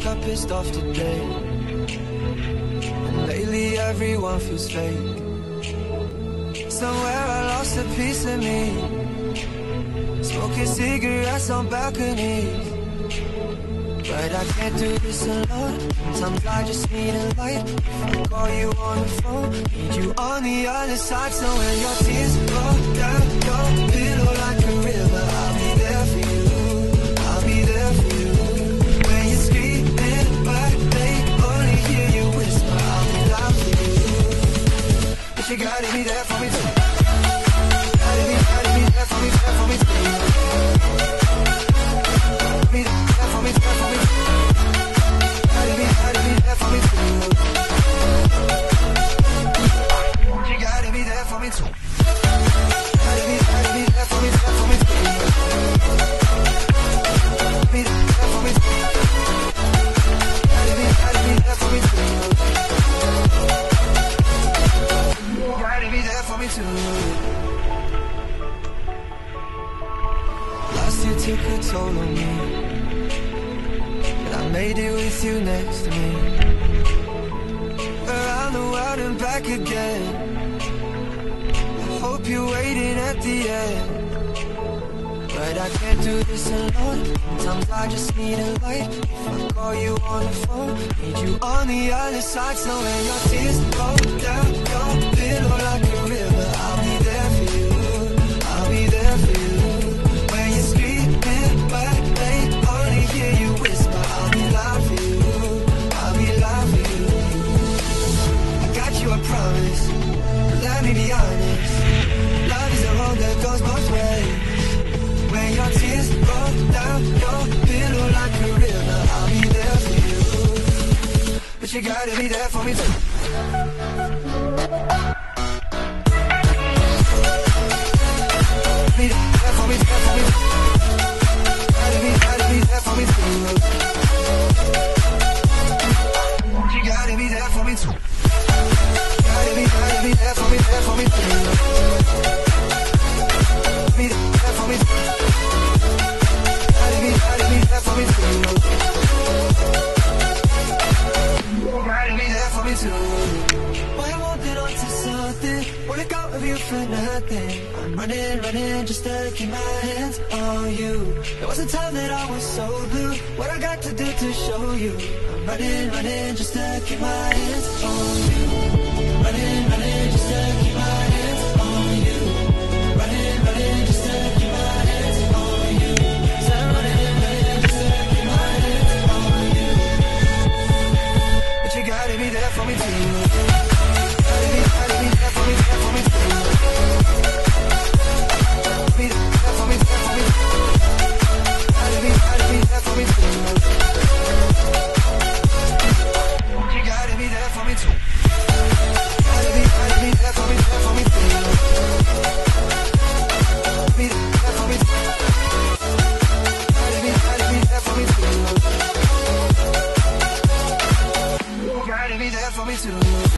woke up pissed off today. And lately everyone feels fake. Somewhere I lost a piece of me. Smoking cigarettes on balconies. But I can't do this alone. Sometimes I just need a light. I call you on the phone, need you on the other side. So when your tears roll down you next to me. Around the world and back again. You're waiting at the end. But I can't do this alone. Sometimes I just need a light. If I call you on the phone, need you on the other side. So when your tears roll down your pillow like you gotta be there for me too. Too. Why I'm holding on to something? Wanna go of you for nothing. I'm running, running just to keep my hands on you. There was a time that I was so blue. What I got to do to show you? I'm running, running just to keep my hands on oh. you. to the moon.